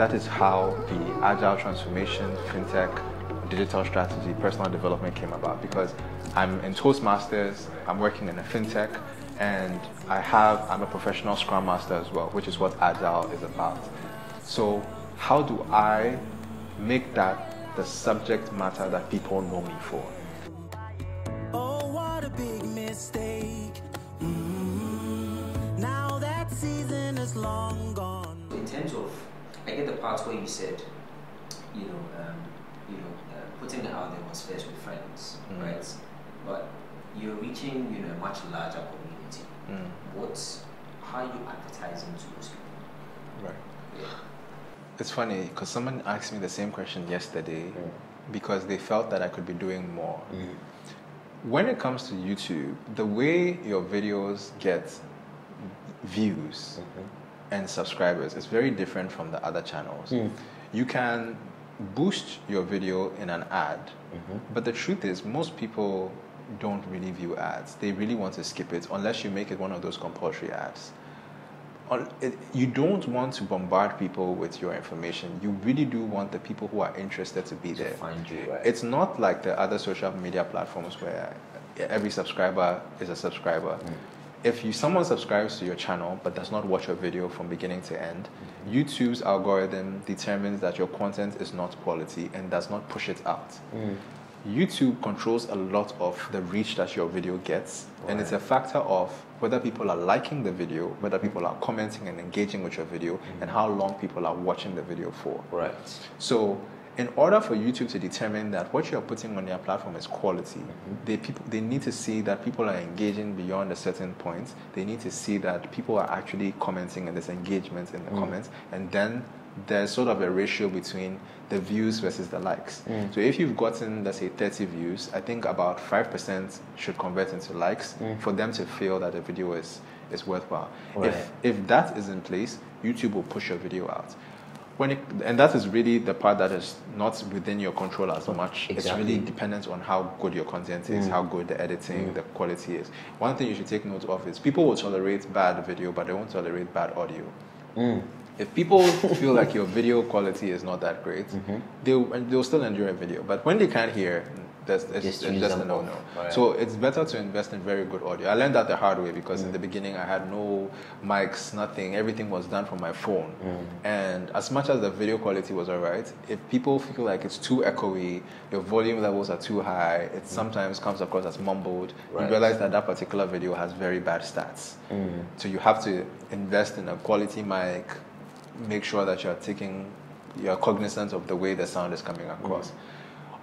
that is how the agile transformation, fintech, digital strategy, personal development came about because I'm in Toastmasters, I'm working in a fintech, and I have, I'm a professional Scrum Master as well, which is what Agile is about. So how do I make that the subject matter that people know me for? Said, you know, um, you know, uh, putting it out there was first with friends, Mm. right? But you're reaching, you know, a much larger community. Mm, What's how are you advertising to those people? right. Yeah. It's funny because someone asked me the same question yesterday because they felt that I could be doing more. When it comes to YouTube, the way your videos get views and subscribers is very different from the other channels. Hmm. You can boost your video in an ad, mm-hmm. but the truth is, most people don't really view ads. They really want to skip it unless you make it one of those compulsory ads you don't want to bombard people with your information. You really do want the people who are interested to be To there. find you, right? It's not like the other social media platforms where every subscriber is a subscriber. Hmm. If you someone subscribes to your channel but does not watch your video from beginning to end, YouTube's algorithm determines that your content is not quality and does not push it out. Hmm. YouTube controls a lot of the reach that your video gets, and it's a factor of whether people are liking the video, whether people are commenting and engaging with your video, hmm. and how long people are watching the video for. Right. So, in order for YouTube to determine that what you're putting on their platform is quality, mm-hmm. they people they need to see that people are engaging beyond a certain point. They need to see that people are actually commenting and there's engagement in the mm. comments, and then there's sort of a ratio between the views versus the likes. Mm. So if you've gotten let's say 30 views, I think about 5% should convert into likes mm. for them to feel that the video is is worthwhile. Right. If if that is in place, YouTube will push your video out. When it, and that is really the part that is not within your control as much. It's really dependent on how good your content is, mm. how good the editing, mm. the quality is. One thing you should take note of is people will tolerate bad video, but they won't tolerate bad audio. Mm. If people feel like your video quality is not that great, mm-hmm. they'll, and they'll still enjoy a video. But when they can't hear, that's, it's, Just it's just a them no off. no. Right. So it's better to invest in very good audio. I learned that the hard way because in the beginning I had no mics, nothing. Everything was done from my phone. And as much as the video quality was alright, if people feel like it's too echoey, your volume levels are too high, it sometimes comes across as mumbled. Right. You realize that that particular video has very bad stats. So you have to invest in a quality mic, make sure that you're taking, you're cognizant of the way the sound is coming across.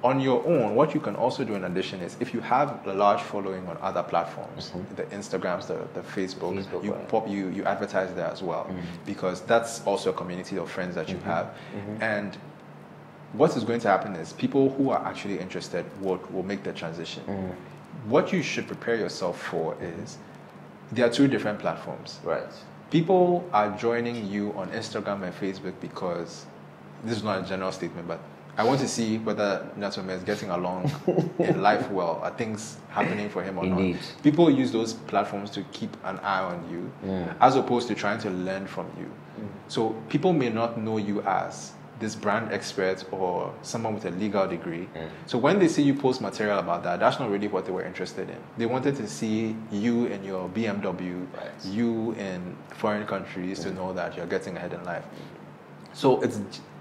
On your own, what you can also do in addition is if you have a large following on other platforms, mm-hmm. the Instagrams, the, the Facebook, Facebook, you right. pop you you advertise there as well mm-hmm. because that's also a community of friends that you mm-hmm. have. And what is going to happen is people who are actually interested will, will make the transition. What you should prepare yourself for is there are two different platforms. Right. People are joining you on Instagram and Facebook because this is not a general statement, but I want to see whether Nyatuame is getting along in life well. Are things happening for him or Indeed. not? People use those platforms to keep an eye on you as opposed to trying to learn from you. Mm. So people may not know you as this brand expert or someone with a legal degree. So when they see you post material about that, that's not really what they were interested in. They wanted to see you in your BMW, Right. you in foreign countries to know that you're getting ahead in life. So it's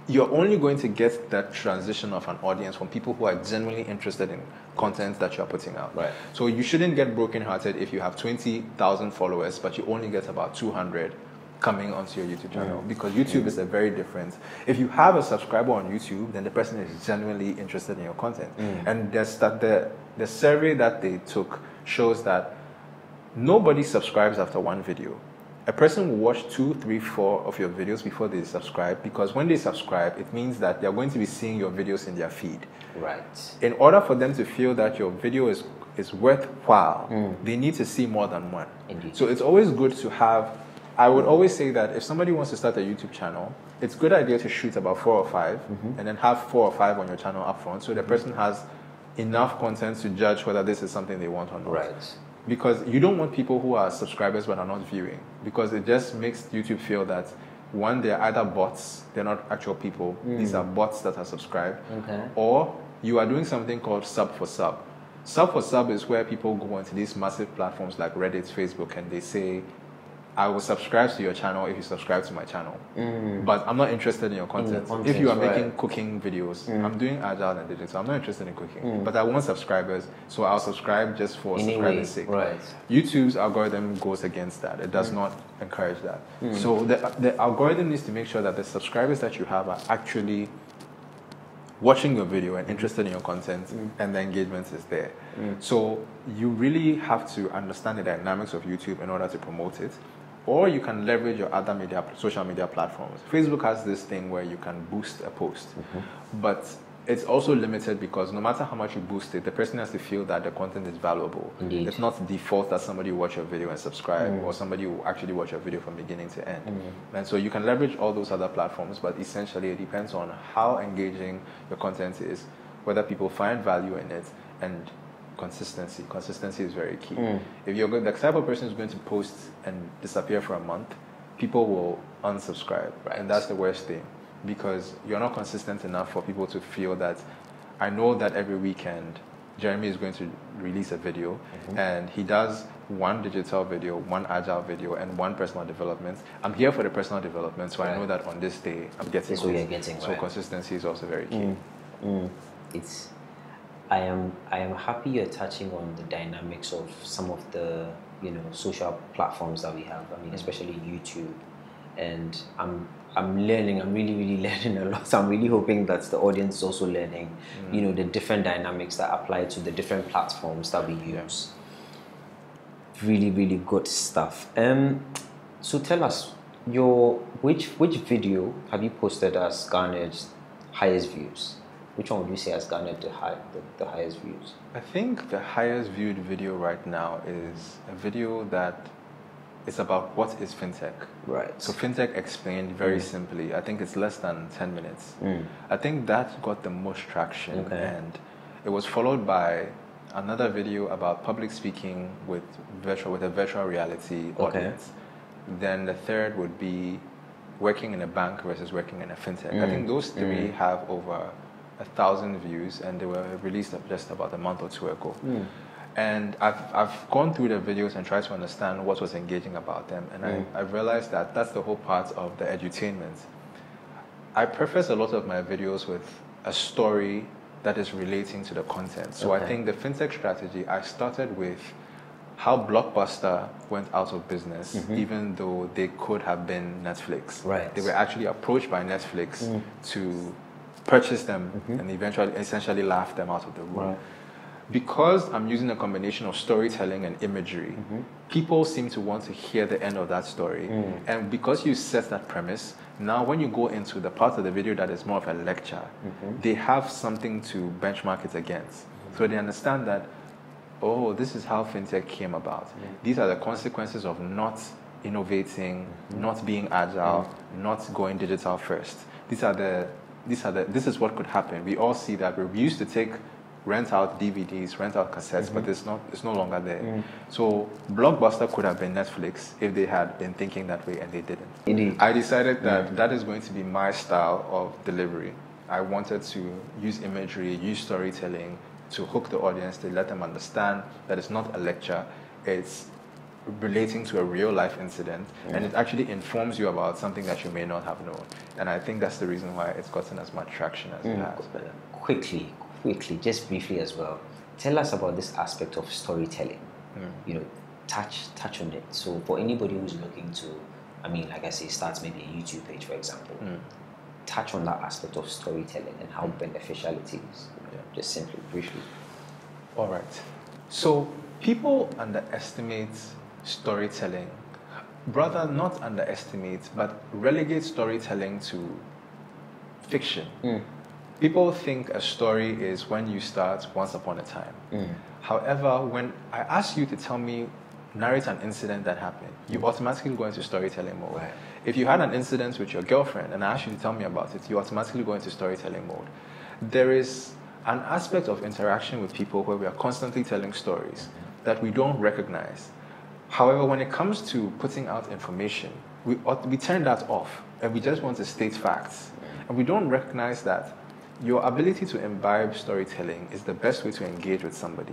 you're only going to get that transition of an audience from people who are genuinely interested in content that you're putting out. Right. So you shouldn't get brokenhearted if you have 20,000 followers, but you only get about 200 coming onto your YouTube channel mm. because YouTube is a very different. If you have a subscriber on YouTube, then the person is genuinely interested in your content. Mm. And there's that the the survey that they took shows that nobody subscribes after one video. A person will watch two, three, four of your videos before they subscribe because when they subscribe, it means that they're going to be seeing your videos in their feed. Right. In order for them to feel that your video is, is worthwhile, hmm. they need to see more than one. Indeed. So it's always good to have. I would always say that if somebody wants to start a YouTube channel, it's a good idea to shoot about four or 5 mm-hmm. and then have four or five on your channel up front so the mm-hmm. person has enough content to judge whether this is something they want or not Right. because you don't want people who are subscribers but are not viewing because it just makes YouTube feel that one, they're either bots, they're not actual people. Hmm. These are bots that are subscribed. Okay. Or you are doing something called sub for sub. Sub for sub is where people go onto these massive platforms like Reddit, Facebook, and they say, I will subscribe to your channel if you subscribe to my channel. Mm. But I'm not interested in your mm, content. if content, you are right. making cooking videos, mm. I'm doing agile and digital. So I'm not interested in cooking. But I want subscribers, so I'll subscribe just for Anyway, subscribers' sake. right. YouTube's algorithm goes against that. It Mm. does not encourage that. So the, the algorithm needs to make sure that the subscribers that you have are actually watching your video and interested in your content Mm. and the engagement is there. So you really have to understand the dynamics of YouTube in order to promote it. Or you can leverage your other media, social media platforms. Facebook has this thing where you can boost a post, Mm-hmm. but it's also limited because no matter how much you boost it, the person has to feel that the content is valuable. Indeed. It's not default that somebody watch your video and subscribe, Mm. or somebody will actually watch your video from beginning to end. And so you can leverage all those other platforms, but essentially it depends on how engaging your content is, whether people find value in it, and consistency. Consistency is very key. Mm. If you're go- the type of person who's going to post and disappear for a month, people will unsubscribe, and that's the worst thing because you're not consistent enough for people to feel that I know that every weekend Jeremy is going to release a video Mm-hmm. and he does one digital video, one agile video, and one personal development. I'm here for the personal development, so I know that on this day I'm getting This is this. getting, So right. consistency is also very key. Mm, it's I am I am happy you're touching on the dynamics of some of the you know social platforms that we have. I mean, especially YouTube, and I'm I'm learning. I'm really really learning a lot. So I'm really hoping that the audience is also learning. You know the different dynamics that apply to the different platforms that we use. Really really good stuff. Um, so tell us your which which video have you posted as garnered highest views? Which one would you say has garnered the high the, the highest views? I think the highest viewed video right now is a video that is about what is fintech. Right. So fintech explained very simply. I think it's less than 10 minutes. Mm. I think that got the most traction Okay. and it was followed by another video about public speaking with virtual with a virtual reality Okay. audience. Then the third would be working in a bank versus working in a fintech. I Mm. think those three have over a thousand views and they were released just about a month or two ago. Mm. And I've, I've gone through the videos and tried to understand what was engaging about them. And Mm. I, I realized that that's the whole part of the edutainment. I preface a lot of my videos with a story that is relating to the content. So I think the fintech strategy, I started with how Blockbuster went out of business, even though they could have been Netflix. Mm-hmm. Right. Mm. They were actually approached by Netflix to purchase them and eventually essentially laugh them out of the room Mm-hmm. Right. because I'm using a combination of storytelling and imagery, Mm-hmm. people seem to want to hear the end of that story. Mm. And because you set that premise, now when you go into the part of the video that is more of a lecture, Mm-hmm. they have something to benchmark it against. So they understand that, oh, this is how fintech came about. These are the consequences of not innovating, not being agile, not going digital first. These are the these are the this is what could happen. We all see that we used to take rent out DVDs, rent out cassettes, but mm-hmm. it's not it's no longer there. Mm. So Blockbuster could have been Netflix if they had been thinking that way and they didn't. Indeed. I decided that mm. that is going to be my style of delivery. I wanted to use imagery, use storytelling to hook the audience, to let them understand that it's not a lecture, it's relating to a real life incident, and it actually informs you about something that you may not have known. And I think that's the reason why it's gotten as much traction as it mm. has. Quickly, quickly, just briefly as well. Tell us about this aspect of storytelling. Mm. You know, touch touch on it. So for anybody who's looking to, I mean, like I say, starts maybe a YouTube page, for example. Mm. Touch on that aspect of storytelling and how beneficial it is. Yeah. Just simply, briefly. All right. So people underestimate storytelling. Rather, not underestimate, but relegate storytelling to fiction. Mm. People think a story is when you start once upon a time. Mm. However, when I ask you to tell me, narrate an incident that happened, you mm. automatically go into storytelling mode. Right. If you had an incident with your girlfriend and I ask you to tell me about it, you automatically go into storytelling mode. There is an aspect of interaction with people where we are constantly telling stories mm-hmm. that we don't recognize. However, when it comes to putting out information, we, ought- we turn that off. and we just want to state facts. And we don't recognize that your ability to imbibe storytelling is the best way to engage with somebody.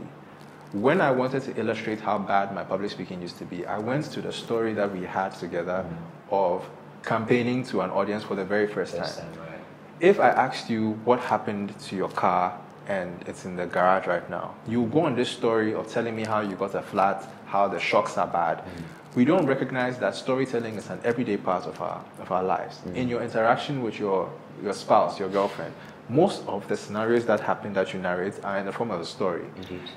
When I wanted to illustrate how bad my public speaking used to be, I went to the story that we had together mm-hmm. of campaigning to an audience for the very first First time. time, right. If I asked you what happened to your car and it's in the garage right now, you go on this story of telling me how you got a flat, how the shocks are bad. We don't recognize that storytelling is an everyday part of our of our lives. Mm-hmm. In your interaction with your your spouse, your girlfriend, most of the scenarios that happen that you narrate are in the form of a story Indeed.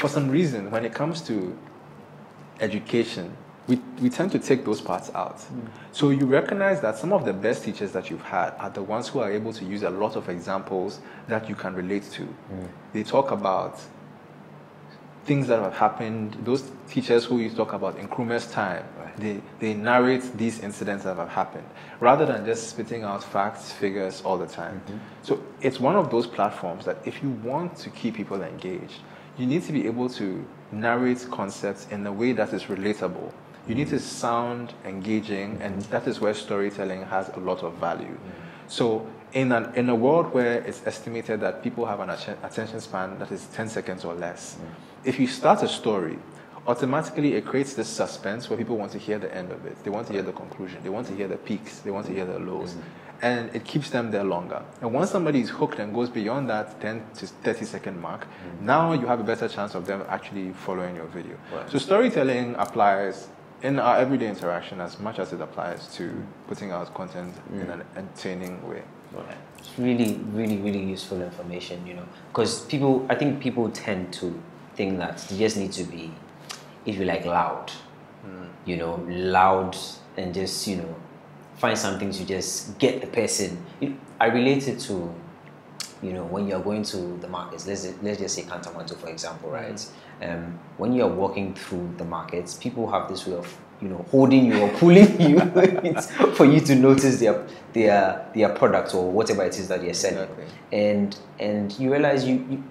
for some reason, when it comes to education, we, we tend to take those parts out. Mm. So you recognize that some of the best teachers that you've had are the ones who are able to use a lot of examples that you can relate to. Mm. They talk about things that have happened. Those teachers who you talk about in Nkrumah's time, they, they narrate these incidents that have happened rather than just spitting out facts, figures all the time. Mm-hmm. So it's one of those platforms that if you want to keep people engaged, you need to be able to narrate concepts in a way that is relatable. You need to sound engaging, and that is where storytelling has a lot of value. Mm-hmm. So, in, an, in a world where it's estimated that people have an atten- attention span that is 10 seconds or less, mm. if you start a story, automatically it creates this suspense where people want to hear the end of it. They want to hear the conclusion. They want to hear the peaks. They want to hear the lows. Mm-hmm. And it keeps them there longer. And once somebody is hooked and goes beyond that 10 to 30 second mark, mm-hmm. now you have a better chance of them actually following your video. Right. So storytelling applies in our everyday interaction as much as it applies to putting out content in mm. an entertaining way. It's really, really, really useful information, you know, because people, I think people tend to think that they just need to be, if you like, loud, mm. you know, loud and just, you know, find something to just get the person. You- I relate it to, you know, when you're going to the markets, let's, let's just say Kantamanto, for example, right? Um, when you're walking through the markets, people have this way of, you know, holding you or pulling you for you to notice their, their, their products or whatever it is that they're selling. Exactly. And, and you realize you, you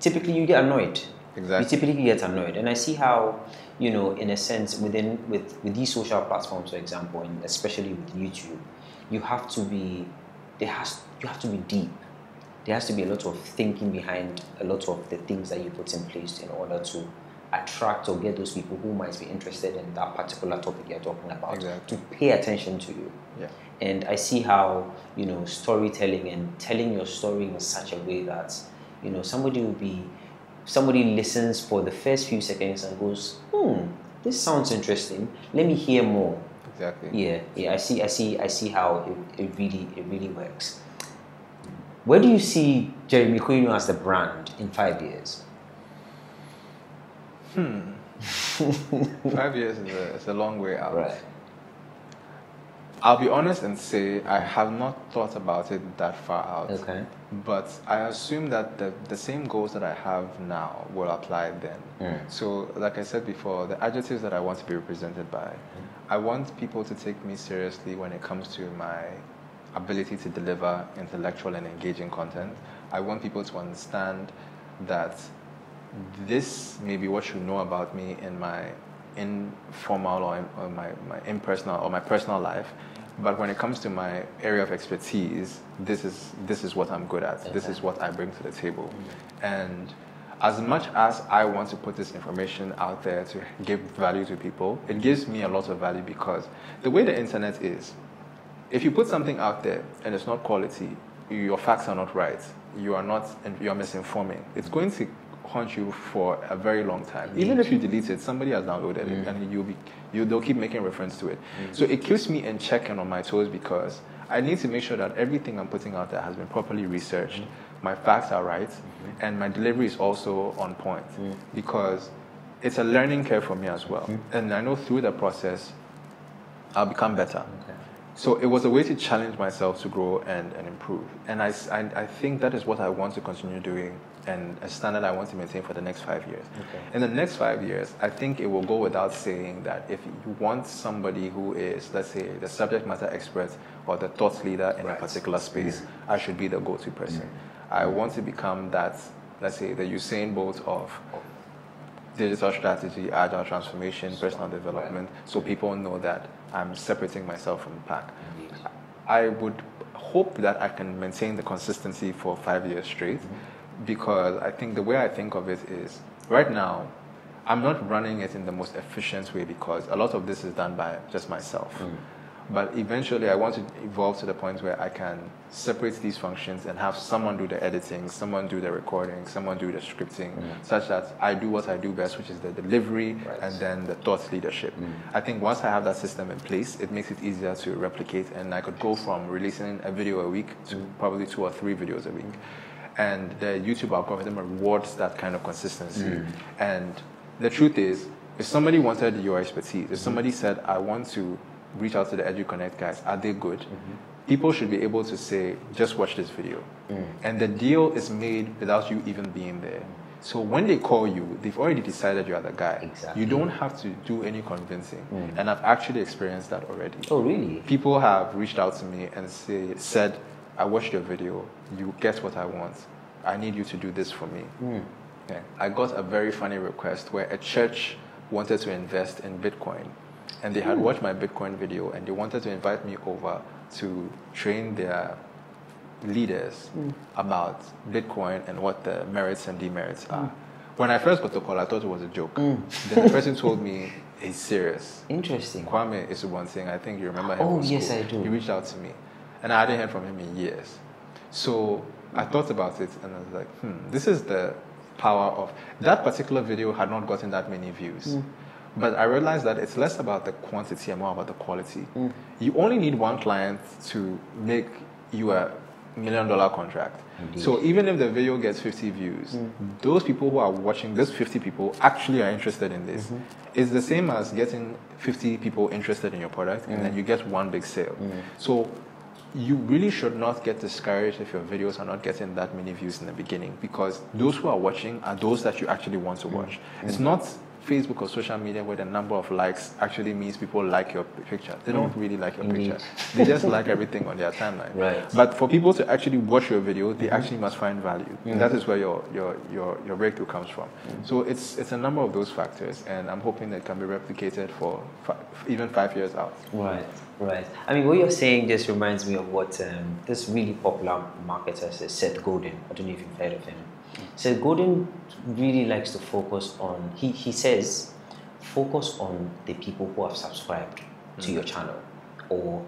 typically you get annoyed. Exactly. You typically get annoyed. And I see how, you know, in a sense, within with, with these social platforms, for example, and especially with YouTube, you have to be there has you have to be deep. There has to be a lot of thinking behind a lot of the things that you put in place in order to attract or get those people who might be interested in that particular topic you're talking about Exactly. to pay attention to you. Yeah. And I see how, you know, storytelling and telling your story in such a way that, you know, somebody will be, somebody listens for the first few seconds and goes, hmm, this sounds interesting. Let me hear more. Exactly. Yeah, yeah, I see, I see, I see how it, it really, it really works. Where do you see Jeremy Quainoo as the brand in five years? Five years is a, is a long way out. Right. I'll be honest and say I have not thought about it that far out. Okay. But I assume that the, the same goals that I have now will apply then. Mm. So, like I said before, the adjectives that I want to be represented by, I want people to take me seriously when it comes to my ability to deliver intellectual and engaging content. I want people to understand that this may be what you know about me in my informal or, in, or my, my impersonal or my personal life. But when it comes to my area of expertise, this is this is what I'm good at. This is what I bring to the table. And as much as I want to put this information out there to give value to people, it gives me a lot of value because the way the internet is, if you put something out there and it's not quality, your facts are not right, you are not, and you are misinforming, it's going to haunt you for a very long time. Even if you delete it, somebody has downloaded it, mm. and you'll be, you, they'll keep making reference to it. Mm. So it keeps me in check and on my toes because I need to make sure that everything I'm putting out there has been properly researched, mm. my facts are right, mm-hmm. and my delivery is also on point because it's a learning curve for me as well. And I know through the process, I'll become better. So it was a way to challenge myself to grow and, and improve. And I I think that is what I want to continue doing and a standard I want to maintain for the next five years. Okay. In the next five years, I think it will go without saying that if you want somebody who is, let's say, the subject matter expert or the thought leader in Right. a particular space, I should be the go to person. Mm-hmm. I want to become that, let's say, the Usain Bolt of digital strategy, agile transformation, personal development, so people know that I'm separating myself from the pack. I would hope that I can maintain the consistency for five years straight mm-hmm. because I think the way I think of it is right now, I'm not running it in the most efficient way because a lot of this is done by just myself. Mm-hmm. But eventually, I want to evolve to the point where I can separate these functions and have someone do the editing, someone do the recording, someone do the scripting, mm-hmm. such that I do what I do best, which is the delivery Right. and then the thought leadership. Mm-hmm. I think once I have that system in place, it makes it easier to replicate, and I could go from releasing a video a week to mm-hmm. probably two or three videos a week. And the YouTube algorithm rewards that kind of consistency. And the truth is, if somebody wanted your expertise, if somebody said, I want to reach out to the EduConnect guys, are they good? Mm-hmm. People should be able to say, just watch this video. Mm. And the deal is made without you even being there. So when they call you, they've already decided you are the guy. Exactly. You don't have to do any convincing. Mm. And I've actually experienced that already. Oh, really? People have reached out to me and say, said, I watched your video. You get what I want. I need you to do this for me. Hmm. Yeah. I got a very funny request where a church wanted to invest in Bitcoin. And they had hmm. watched my Bitcoin video and they wanted to invite me over to train their leaders hmm. about Bitcoin and what the merits and demerits hmm. are. When I first got the call, I thought it was a joke. Then the person told me he's serious. Interesting. Kwame is one thing. I think you remember him. Oh, yes. I do. He reached out to me, and I hadn't heard from him in years. So I thought about it, and I was like, hmm, this is the power of that particular video. Had not gotten that many views. Mm. But I realized that it's less about the quantity and more about the quality. Mm. You only need one client to make you a million dollar contract. Indeed. So even if the video gets 50 views, mm. those people who are watching, those 50 people actually are interested in this. Mm-hmm. It's the same as getting 50 people interested in your product and then mm. you get one big sale. Mm. So you really should not get discouraged if your videos are not getting that many views in the beginning because those who are watching are those that you actually want to watch. It's mm-hmm. not Facebook or social media where the number of likes actually means people like your picture. They don't mm. really like your Indeed. picture. They just like everything on their timeline. Right. But for people to actually watch your video, they mm-hmm. actually must find value. And that is where your, your, your, your breakthrough comes from. Mm. So it's, it's a number of those factors, and I'm hoping that can be replicated for fi- even five years out. Right, right. I mean, what you're saying just reminds me of what um, this really popular marketer says, Seth Godin. I don't know if you've heard of him. Seth Godin really likes to focus on, he, he says, focus on the people who have subscribed to hmm. your channel or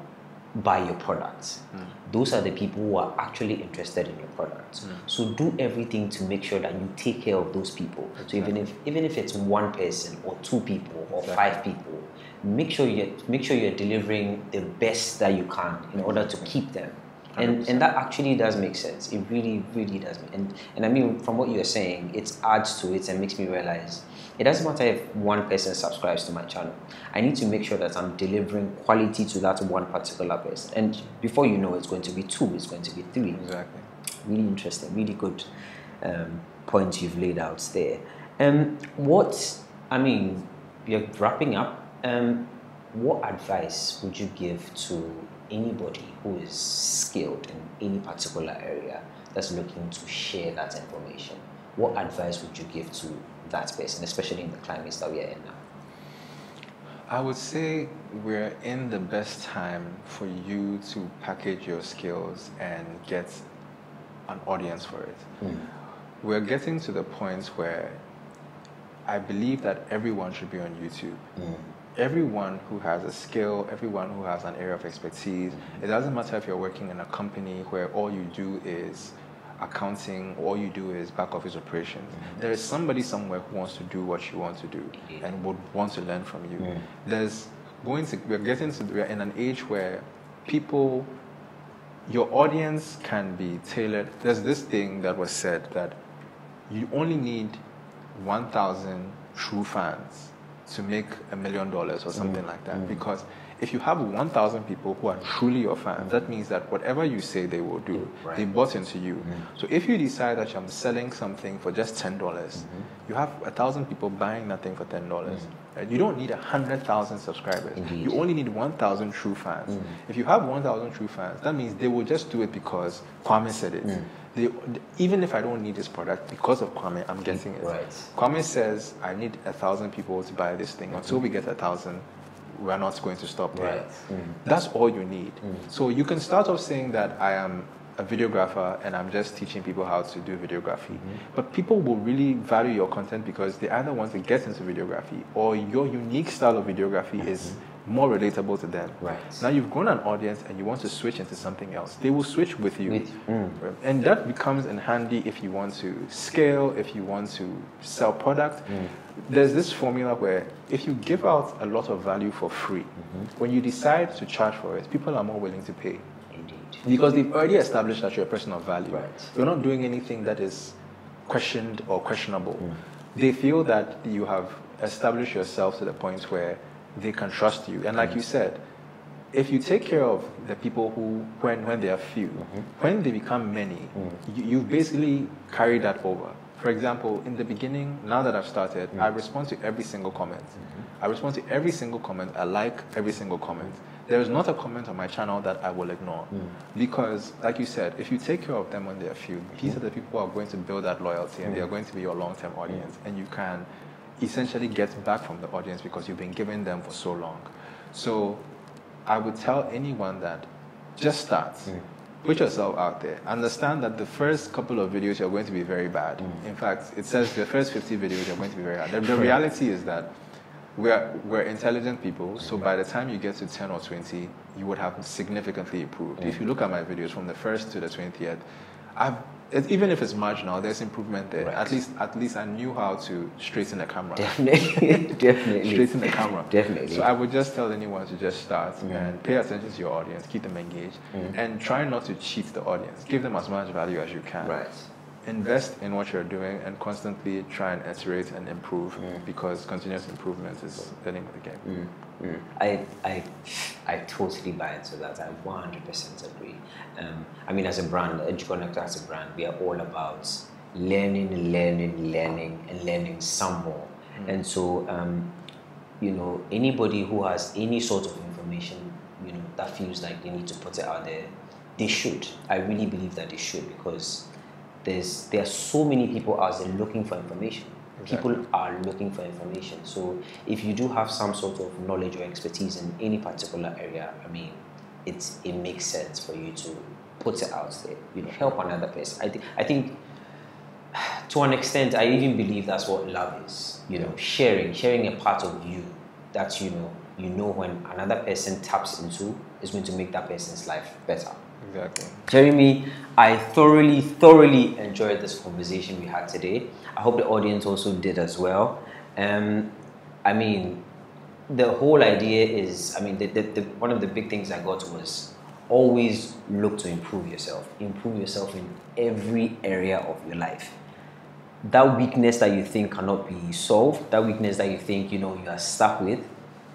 buy your products. Hmm. Those are the people who are actually interested in your products. Hmm. So do everything to make sure that you take care of those people. So even if even if it's one person or two people or five people, make sure you make sure you're delivering the best that you can in order to keep them. And, and that actually does make sense. It really, really does. And, and I mean, from what you're saying, it adds to it and makes me realize it doesn't matter if one person subscribes to my channel. I need to make sure that I'm delivering quality to that one particular person. And before you know, it's going to be two, it's going to be three. Exactly. Really interesting, really good um, points you've laid out there. Um, what, I mean, you're wrapping up. Um, what advice would you give to anybody who is skilled in any particular area that's looking to share that information? What advice would you give to that person, especially in the climates that we are in now? I would say we're in the best time for you to package your skills and get an audience for it. Hmm. We're getting to the point where I believe that everyone should be on YouTube. Hmm. Everyone who has a skill, everyone who has an area of expertise, it doesn't matter if you're working in a company where all you do is accounting, all you do is back office operations. Mm-hmm. There is somebody somewhere who wants to do what you want to do and would want to learn from you. There's going to we're getting to we're in an age where people your audience can be tailored. There's this thing that was said that you only need 1,000 true fans to make a million dollars or something mm. like that. Mm. Because if you have 1,000 people who are truly your fans, that means that whatever you say they will do, Right. they bought into you. Mm-hmm. So if you decide that I'm selling something for just $10, dollars mm-hmm. you have a thousand people buying nothing for $10. dollars mm-hmm. right? You don't need 100,000 subscribers. Indeed. You only need 1,000 true fans. If you have 1,000 true fans, that means they will just do it because Kwame said it. Mm. They, even if I don't need this product, because of Kwame, I'm mm. getting it. Right. Kwame says I need a thousand people to buy this thing. Until we get a thousand, we're not going to stop there. Right. Mm. That's all you need. Mm. So you can start off saying that I am a videographer and I'm just teaching people how to do videography. Mm-hmm. But people will really value your content because they either want to get into videography or your unique style of videography is mm-hmm. More relatable to them. Right. Now you've grown an audience and you want to switch into something else. They will switch with you. With- mm. And that becomes in handy if you want to scale, if you want to sell product. Mm. There's this formula where if you give out a lot of value for free, Mm-hmm. when you decide to charge for it, people are more willing to pay. Indeed. Because they've already established that you're a person of value. Right. You're not doing anything that is questioned or questionable. Mm. They feel that you have established yourself to the point where they can trust you. And Mm. like you said, if you take care of the people who, when, when they are few, Mm-hmm. when they become many, Mm. you, you basically carry that over. For example, in the beginning, now that I've started, Mm. I respond to every single comment. Mm-hmm. I respond to every single comment. I like every single comment. There is not a comment on my channel that I will ignore. Mm. Because, like you said, if you take care of them when they're few, these are the people who are going to build that loyalty and they are Mm. going to be your long term audience. And you can essentially get back from the audience because you've been giving them for so long. So, I would tell anyone that just start. Mm. Put yourself out there. Understand that the first couple of videos you're going to be very bad. Mm. In fact, it says the first 50 videos you're going to be very bad. The, the reality is that we're, we're intelligent people, so by the time you get to 10 or 20, you would have significantly improved. If you look at my videos from the first to the 20th, I've, even if it's marginal, there's improvement there. Right. At least, at least I knew how to straighten the camera. Definitely. Definitely. Straighten the camera. Definitely. So I would just tell anyone to just start Mm. and pay attention to your audience, keep them engaged, and try not to cheat the audience. Give them as much value as you can. Right. Invest in what you're doing and constantly try and iterate and improve Mm. because continuous improvement is the name of the game. Mm. I, I, I totally buy into that. I 100% agree. Um, I mean, as a brand, EduConnect as a brand, we are all about learning, learning, learning, and learning some more. And so, um, you know, anybody who has any sort of information, you know, that feels like they need to put it out there, they should. I really believe that they should because there's there are so many people out there looking for information. Exactly. People are looking for information. So if you do have some sort of knowledge or expertise in any particular area, I mean, it's it makes sense for you to put it out there. You know, help another person. I think I think to an extent, I even believe that's what love is. You know, sharing, sharing a part of you that you know, you know when another person taps into is going to make that person's life better. Exactly. Jeremy, I thoroughly, thoroughly enjoyed this conversation we had today. I hope the audience also did as well. Um, I mean, the whole idea is, I mean, the, the, the, one of the big things I got was always look to improve yourself. Improve yourself in every area of your life. That weakness that you think cannot be solved, that weakness that you think, you know, you are stuck with,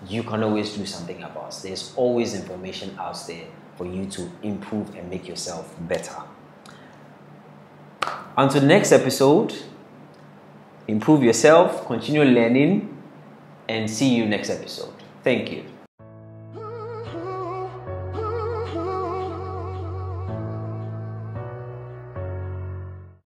you can always do something about. There's always information out there for you to improve and make yourself better. Until the next episode, improve yourself, continue learning, and see you next episode. Thank you.